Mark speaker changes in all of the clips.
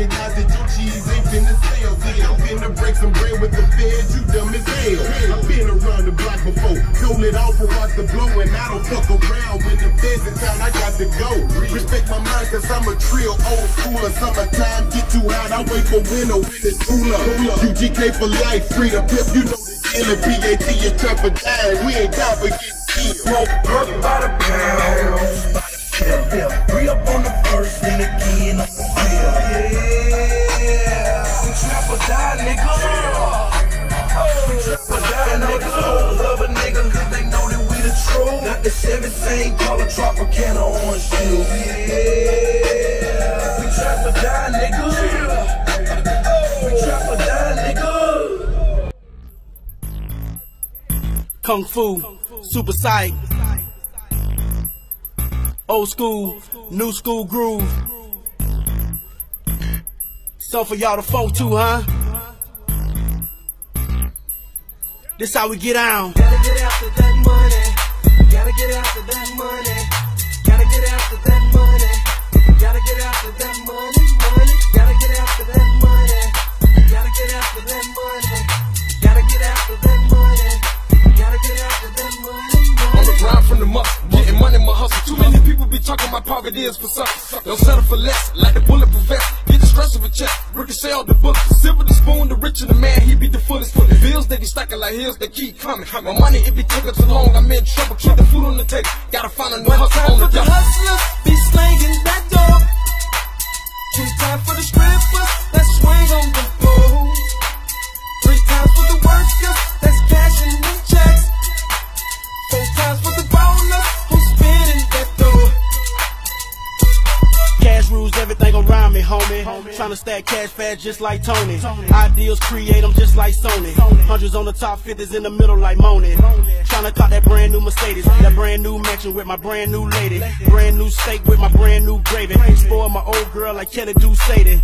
Speaker 1: recognize that your cheese ain't finna sell. See, I'm finna break some bread with the feds, you dumb as hell. I've been around the block before, told it off and watch the blow, and I don't fuck around. When the feds in town, I got to go. Respect my mind, cause I'm a trill, old schooler. Summertime, get too hot, I wait for winter when it's cooler. UGK for life, free to pimp, you know the deal. PAT is trap for time, we ain't down for getting killed.
Speaker 2: Smoke perk by the pound. Three up on the first, then again die, nigga. We trap or die, nigga. Love a nigga, cause they know that we the truth. Got the 17 color Tropicana orange juice. Yeah. We. We.
Speaker 3: Kung Fu, Super Sight, Old School, New School Groove. So for y'all to funk too, huh? This how we get down.
Speaker 4: Gotta get after that money. Gotta get after that money. Gotta get after that money. Gotta get after that money. Money. Gotta get after that money. Gotta get after that money. Gotta get after that money. Gotta get after that money.
Speaker 5: On the grind from the muscle, getting money, my hustle. Too many people be talking about poverty is for suckers. Don't settle for less, like the bulletproof vest. Stress of a chest, ricochet off the book. Silver the spoon, the richer the man, he be the fullest the bills. They be stacking like hills, they keep coming. My money, it be taking too long, I'm in trouble. Keep the food on the table, gotta find a new hustle on the
Speaker 4: hustlers,
Speaker 3: just like Tony. Ideals create them just like Sony. Hundreds on the top, fifties in the middle like Moni. Brand new mansion with my brand new lady. Brand new steak with my brand new gravy. Spoil my old girl like Kelly do Sadie.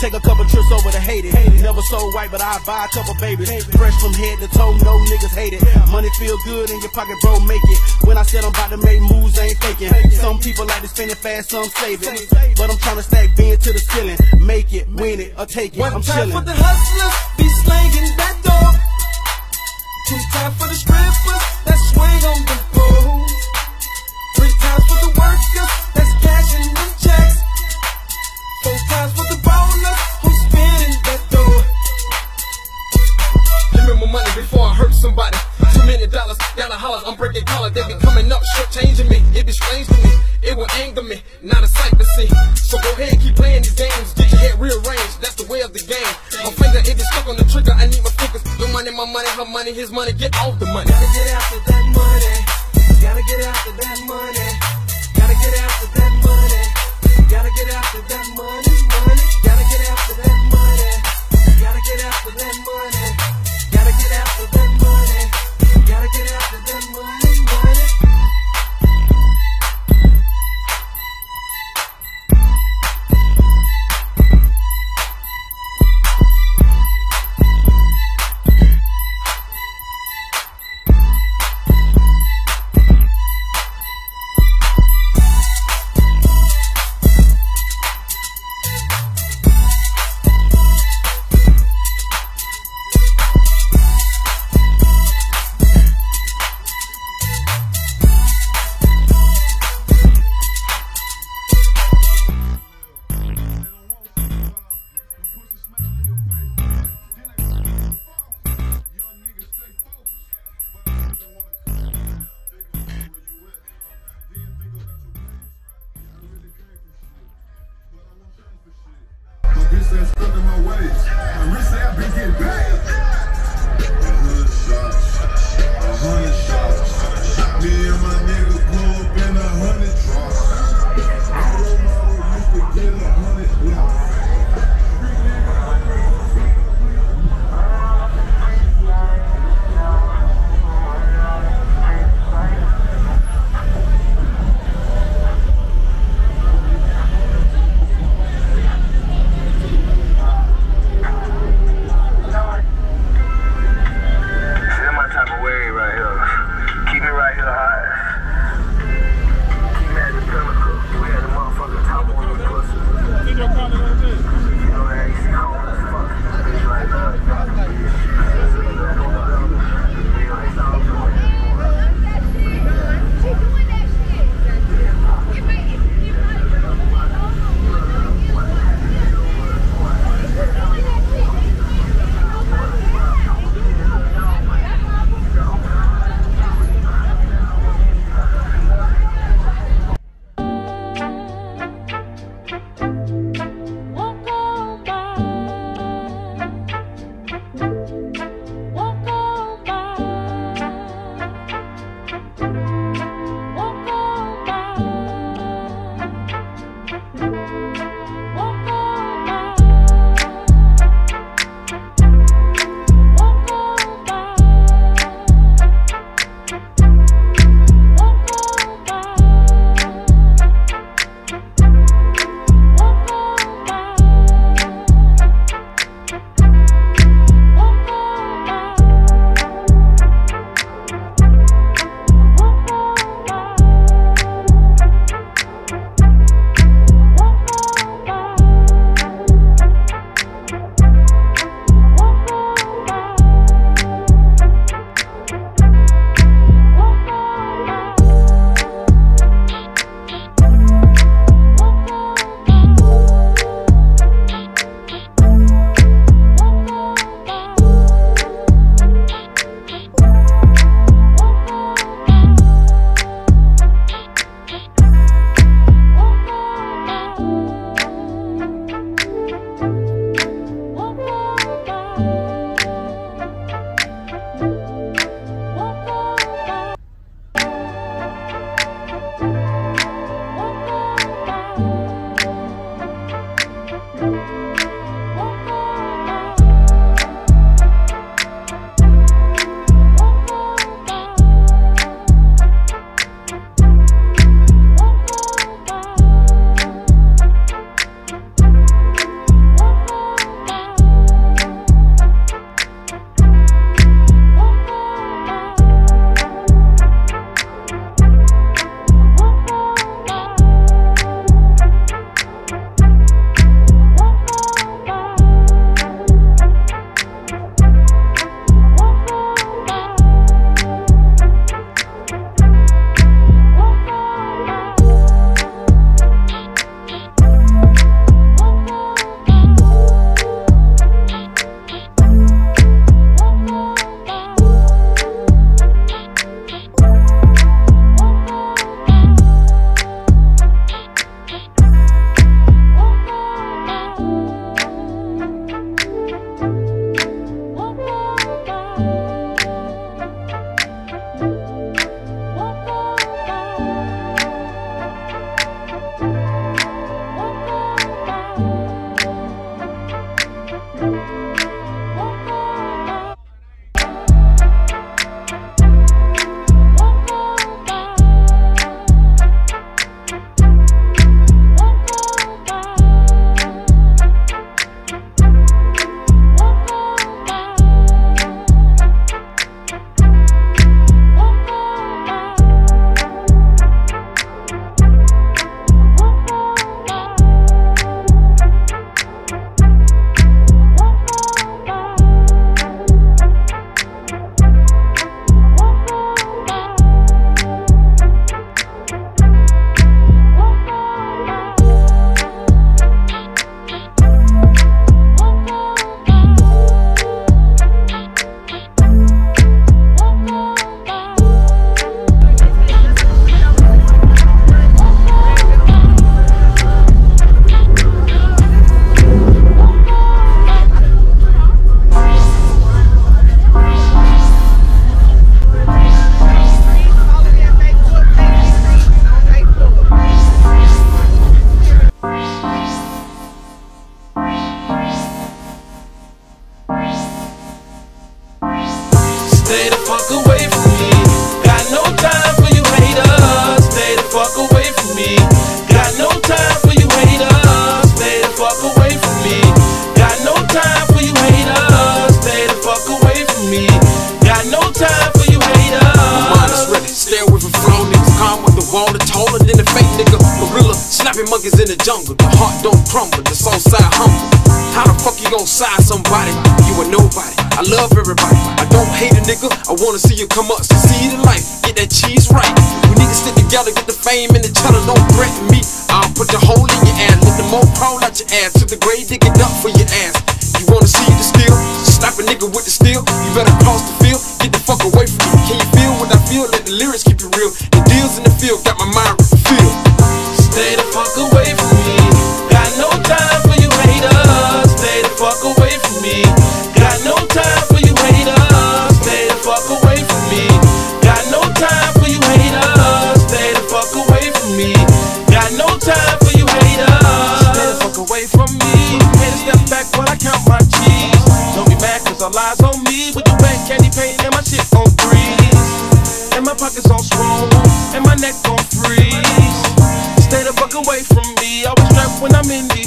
Speaker 3: Take a couple trips over to Haiti. Never so white, but I buy a couple babies. Fresh from head to toe, no niggas hate it. Money feel good in your pocket, bro, make it. When I said I'm about to make moves, I ain't faking. Some people like to spend it fast, some save it. But I'm tryna stack being to the ceiling. Make it, win it, or take it. I'm
Speaker 4: time for the hustlers, be slanging
Speaker 5: changing me. It be strange to me, it will anger me, not a sight to see. So go ahead, keep playing these games, get your head rearranged. That's the way of the game. My finger, it be stuck on the trigger, I need my focus. Your money, my money, her money, his money, get off the money.
Speaker 4: Gotta get after that money. Gotta get after that money. Gotta get after that money. Gotta get after that. Money.
Speaker 5: Wanna see you come up, succeed in life. Get that cheese right. We need to stick together, get the fame and the cheddar. Don't threaten me. I'll put the hole in your ass. Let the more crawl out your ass. To the grave, dig it up for your ass. You wanna see the steel? Slap a nigga with the steel. You better cross the field. Get the fuck away from me. Can you feel what I feel? Let the lyrics keep it real. The deals in the field got my mind feel.
Speaker 6: Lies on me. With the wet candy paint and my shit on freeze. And my pockets on swole. And my neck on freeze. Stay the fuck away from me. I always strapped when I'm in these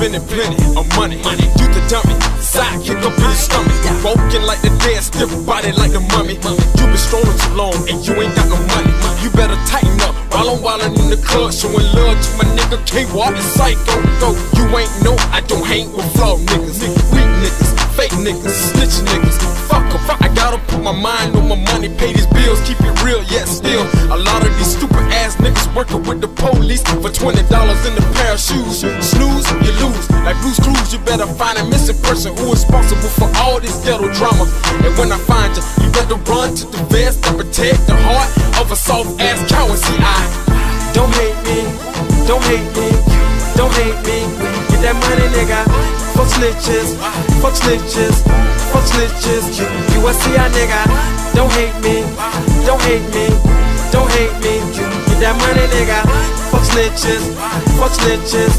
Speaker 5: spending plenty of money. You the dummy, sidekick up in your stomach. Broken like the dead, stiff body like a mummy. You been strolling too long and you ain't got no money. You better tighten up while I'm wildin' in the club, showing love to my nigga K Walk and Psycho. Though you ain't know I don't hang with flaw niggas, weak niggas, fake niggas, snitch niggas. Fuck 'em. Gotta put my mind on my money, pay these bills, keep it real. Yet still, a lot of these stupid ass niggas working with the police for twenty dollars in a pair of shoes. Snooze, you lose. Like Blue's Clues, you better find a missing person who is responsible for all this ghetto drama. And when I find you, you better run to the vest and protect the heart of a soft ass coward. See, I
Speaker 6: Don't hate me, don't hate me, don't hate me. Get that money, nigga. Fuck snitches, fuck snitches, fuck snitches. You a CI nigga. Don't hate me, don't hate me, don't hate me. Get that money, nigga. Fuck snitches, fuck snitches,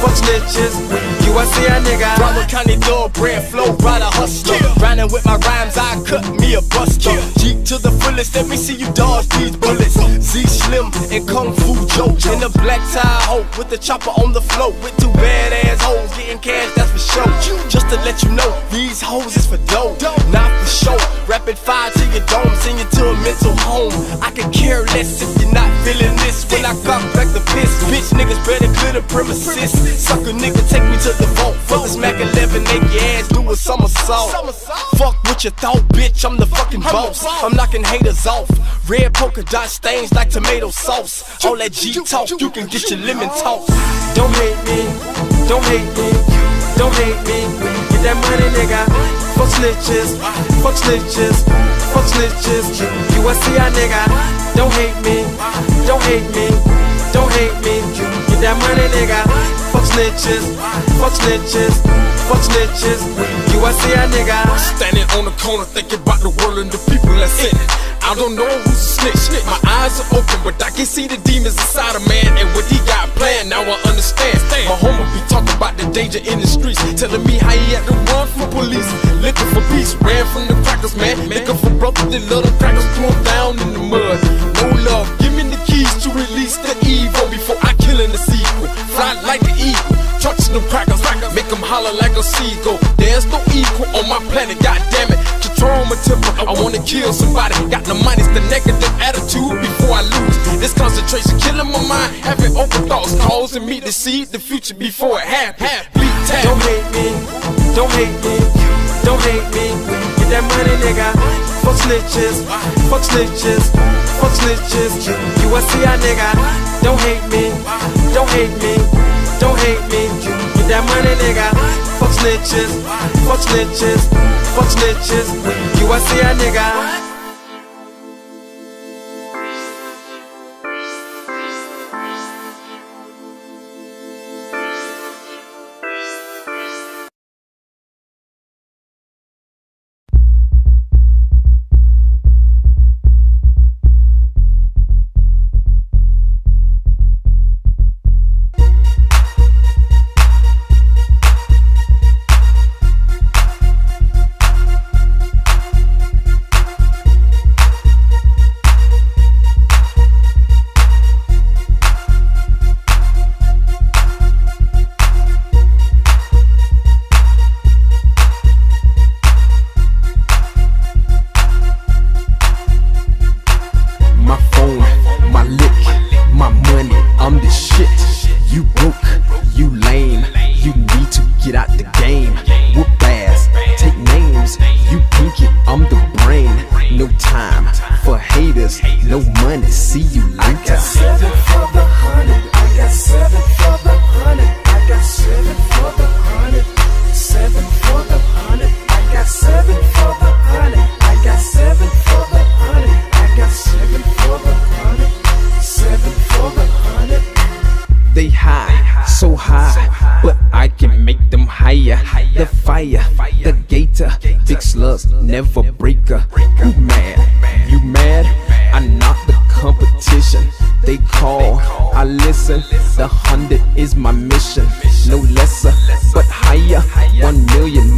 Speaker 6: fuck snitches. You a nigga.
Speaker 7: Broward County thoroughbred flow, rider hustler. Grinding with my rhymes, I cut me a buster. Jeep to the fullest, let me see you dodge these bullets. Z Slim and Kung Fu Joe. In the black tie hoe with the chopper on the float. With two badass hoes getting cash, that's for sure. Just to let you know, these hoes is for dough, not for show. Rapid fire to your dome, send you to a mental home. I could care less if you're not feeling this. When I got back the piss, bitch niggas better clear the premises. Sucker nigga, take me to the vault. For this Mac 11, make your ass do a somersault. Fuck what you thought, bitch, I'm the fucking boss. I'm knocking haters off. Red polka dot stains like tomato sauce. All that G talk, you can get your lemon tossed.
Speaker 6: Don't hate me, don't hate me, don't hate me. Get that money, nigga. Fuck snitches, fuck snitches, fuck snitches. You a CI nigga. Don't hate me, don't hate me,
Speaker 8: don't hate me. Get that money, nigga. Fuck snitches, fuck snitches, fuck snitches. You a CI nigga.
Speaker 5: Standing on the corner thinking about the world and the people that's in it. I don't know who's a snitch. My eyes are open, but I can see the demons inside a man and what he got planned. Now I understand. My homie be talking about the danger in the streets, telling me how he had to run from police, looking for peace, ran from the crackers, man. Looking for brothers that love the crackers, threw 'em down in the mud. Them crackers, make them holler like a seagull. There's no equal on my planet, god damn it. My temper, I wanna kill somebody. Got the minus the negative attitude before I lose. This concentration killing my mind, having open thoughts, causing me to see the future before it happens.
Speaker 8: Don't hate me, don't hate me, don't hate me. Get that money, nigga. Fuck snitches, fuck snitches, fuck snitches. You a see nigga. Don't hate me, don't hate me, don't hate me. Get that money, nigga. Fuck snitches, fuck snitches, fuck snitches. You a CI nigga.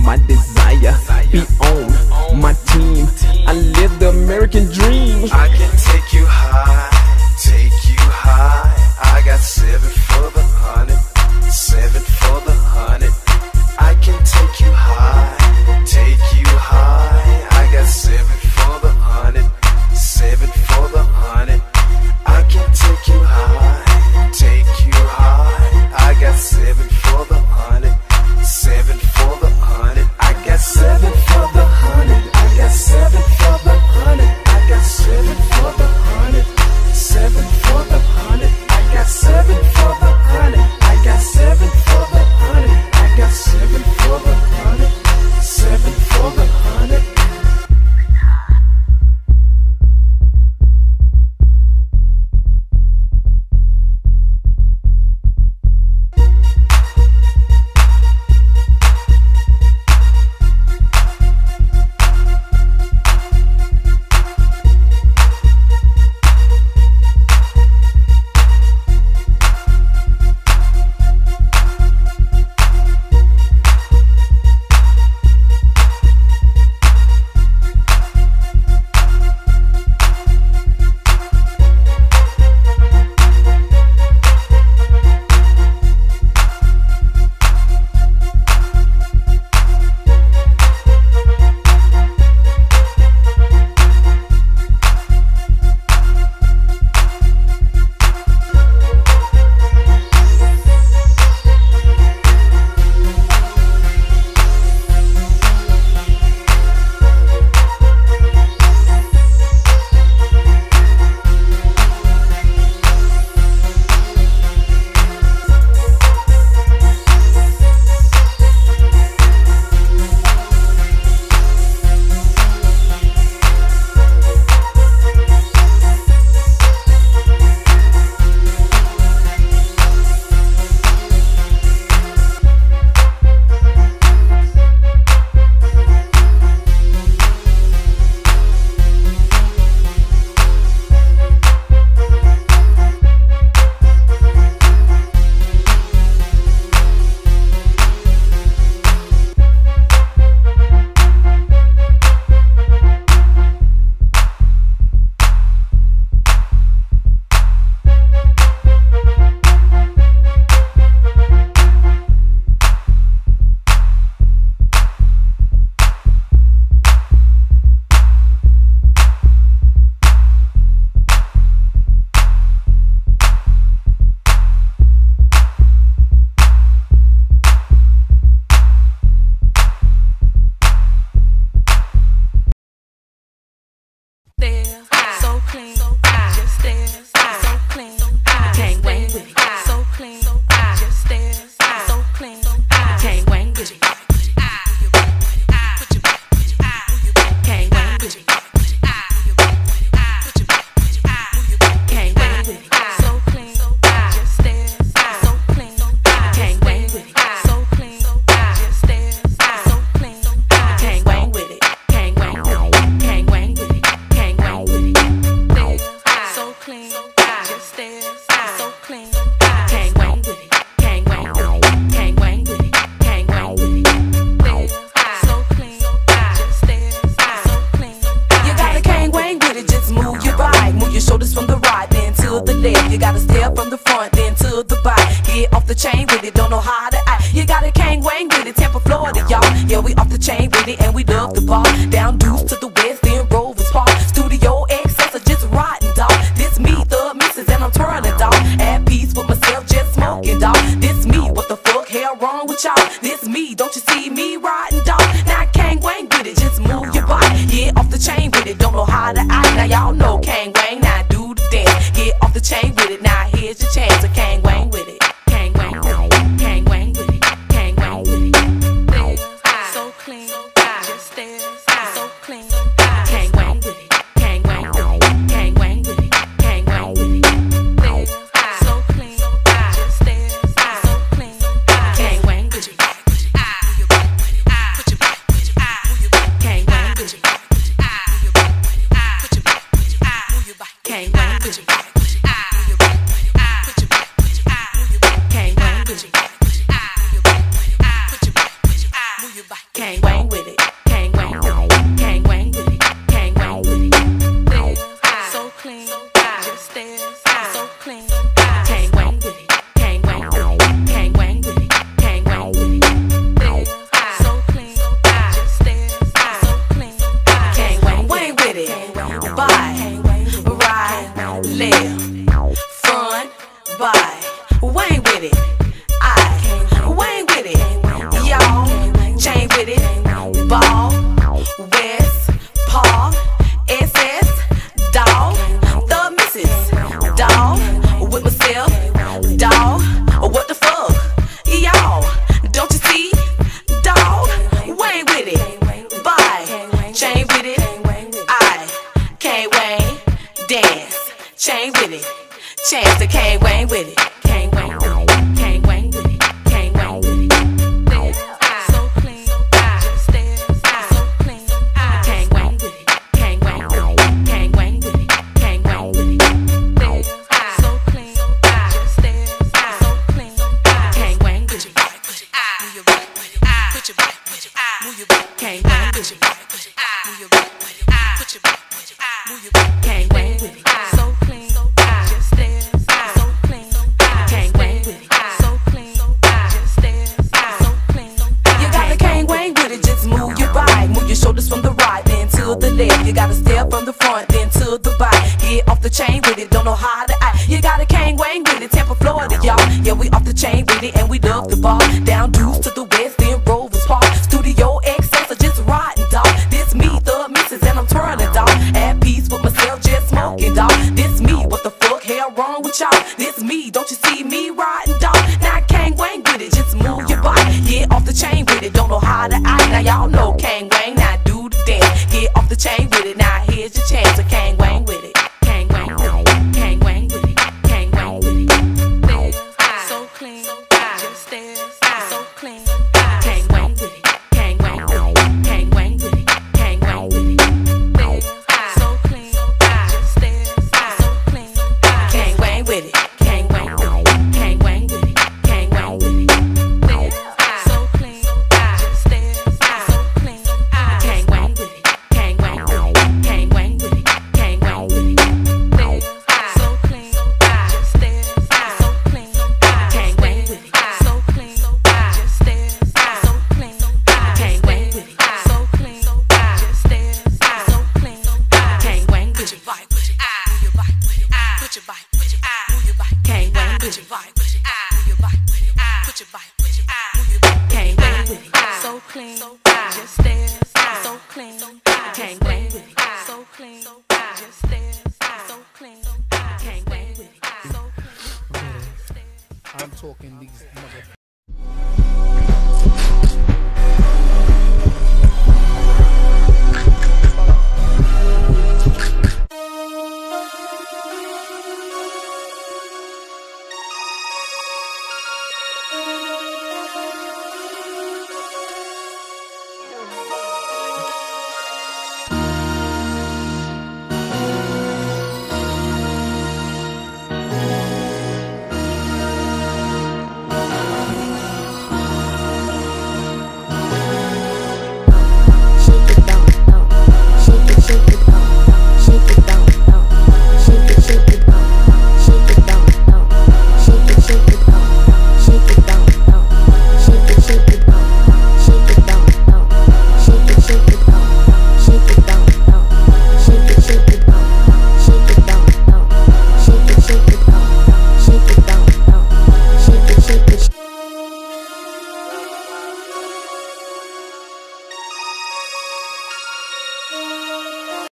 Speaker 9: My desire. Be on